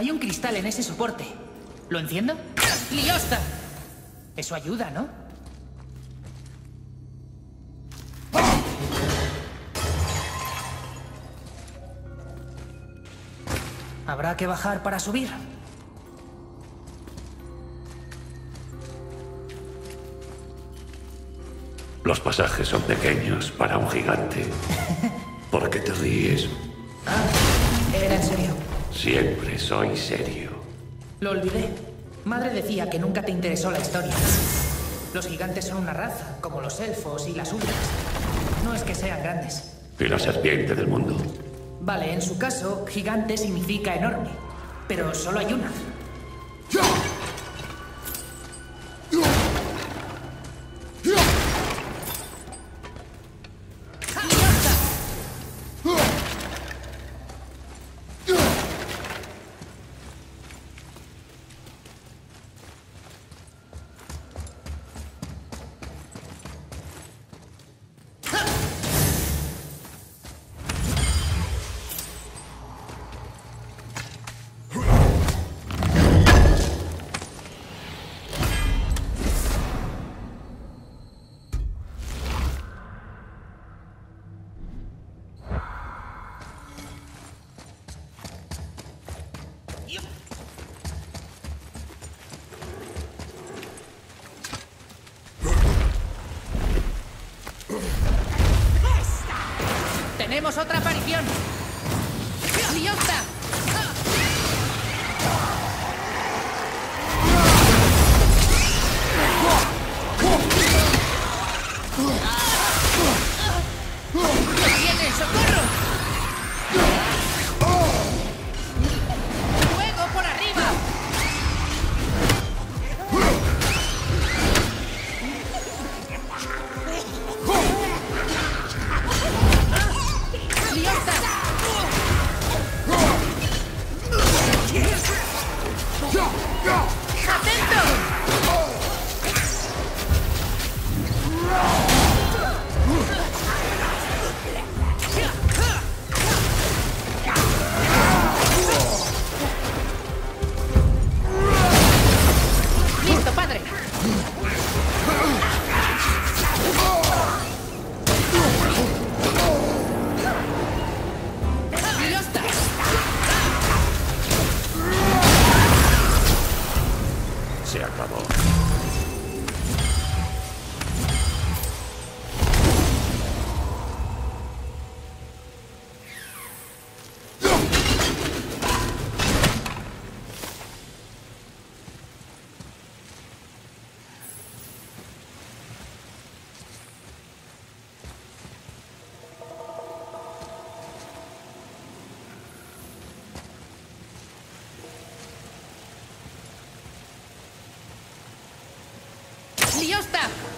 Hay un cristal en ese soporte. ¿Lo enciendo? ¡Liosta! Eso ayuda, ¿no? ¿Habrá que bajar para subir? Los pasajes son pequeños para un gigante. ¿Por qué te ríes? Ah. Siempre soy serio. Lo olvidé. Madre decía que nunca te interesó la historia. Los gigantes son una raza, como los elfos y las ultras. No es que sean grandes. Y la serpiente del mundo. Vale, en su caso, gigante significa enorme. Pero solo hay una. ¡Tenemos otra aparición! Se acabó. ¡Liosta!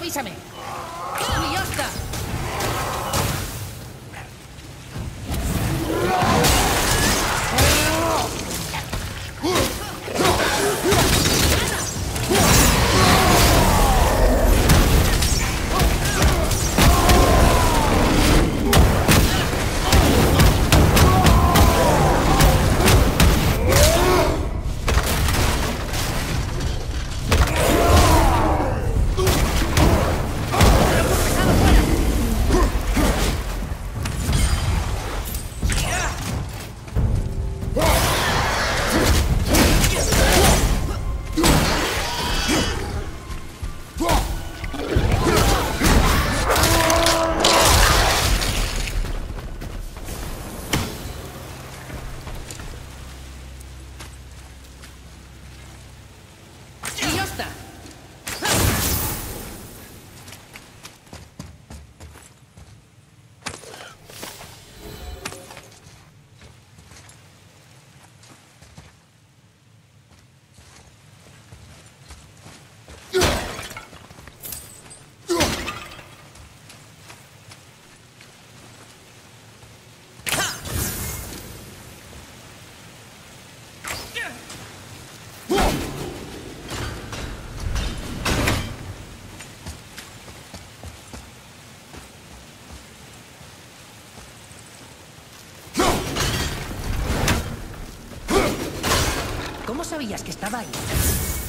Avísame! ¿Cómo sabías que estaba ahí?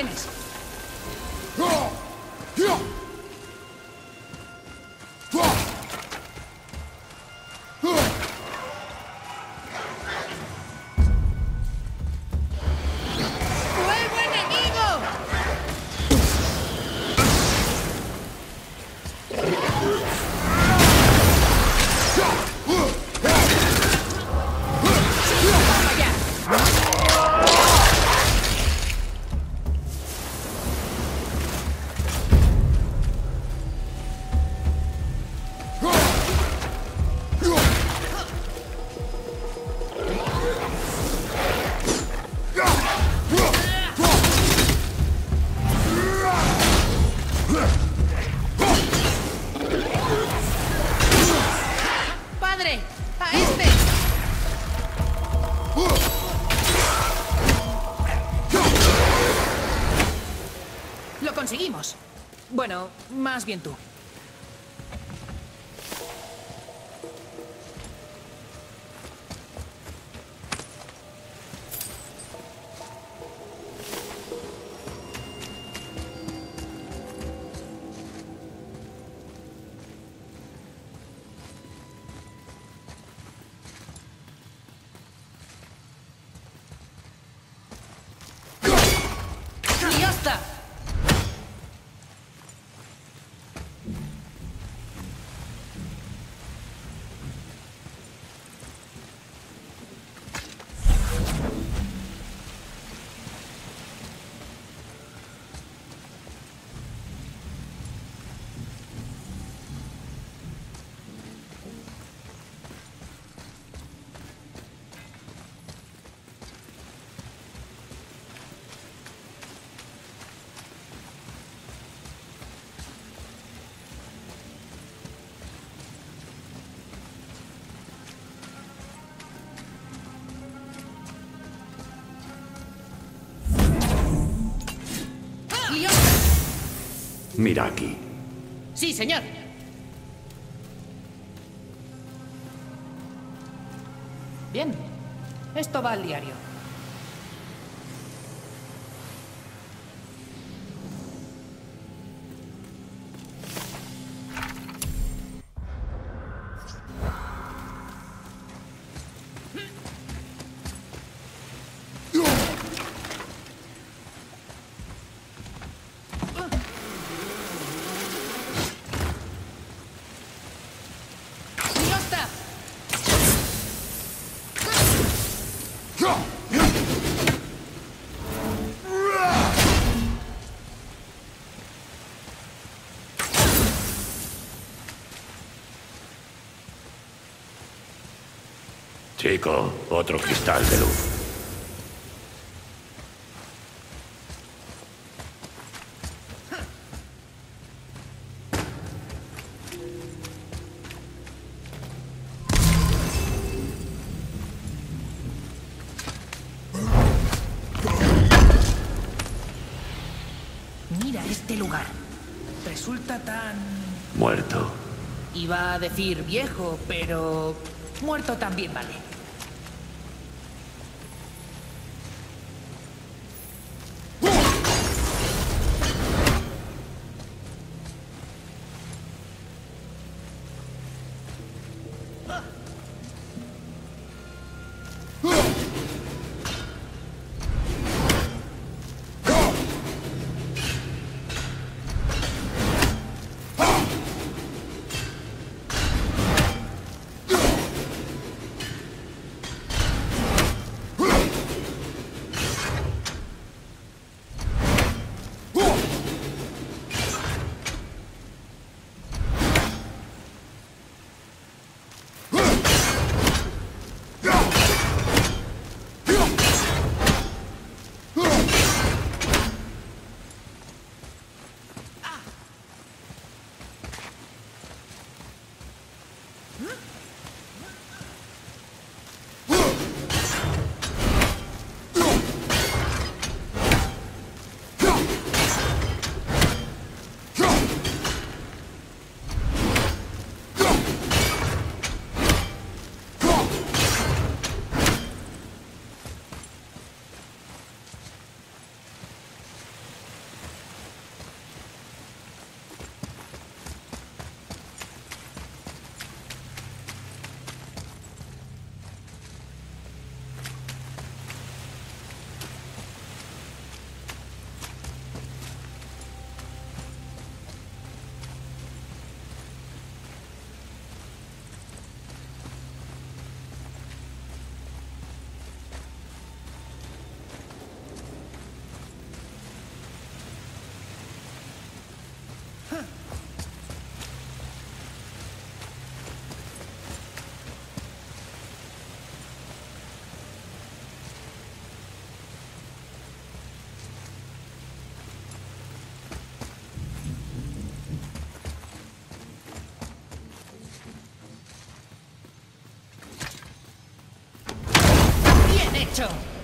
Tienes. ¡A este! Lo conseguimos. Bueno, más bien tú. Mira aquí. Sí, señor. Bien. Esto va al diario. Chico, otro cristal de luz. Este lugar. Resulta tan... Muerto. Iba a decir viejo, pero... Muerto también vale. 멈춰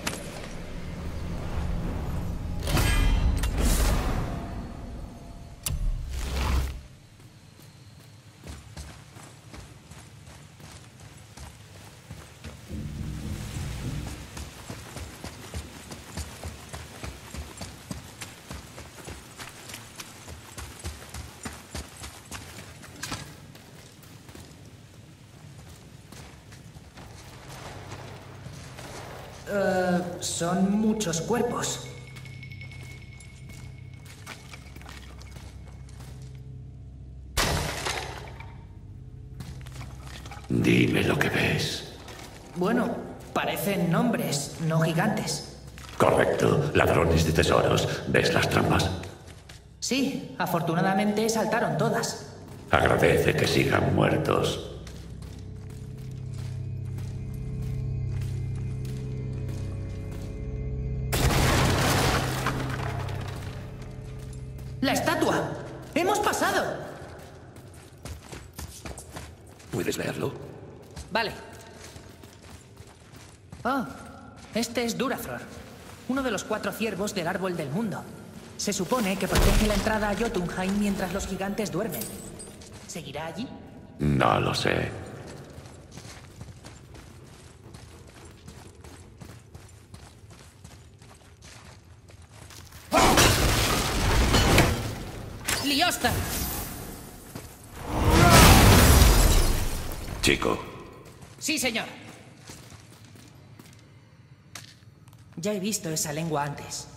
son muchos cuerpos. Dime lo que ves. Bueno, parecen nombres, no gigantes. Correcto, ladrones de tesoros. ¿Ves las trampas? Sí, afortunadamente saltaron todas. Agradece que sigan muertos. Este es Durafror, uno de los cuatro ciervos del árbol del mundo. Se supone que protege la entrada a Jotunheim mientras los gigantes duermen. ¿Seguirá allí? No lo sé. ¡Liostar! Chico, Sí, señor. Ya he visto esa lengua antes.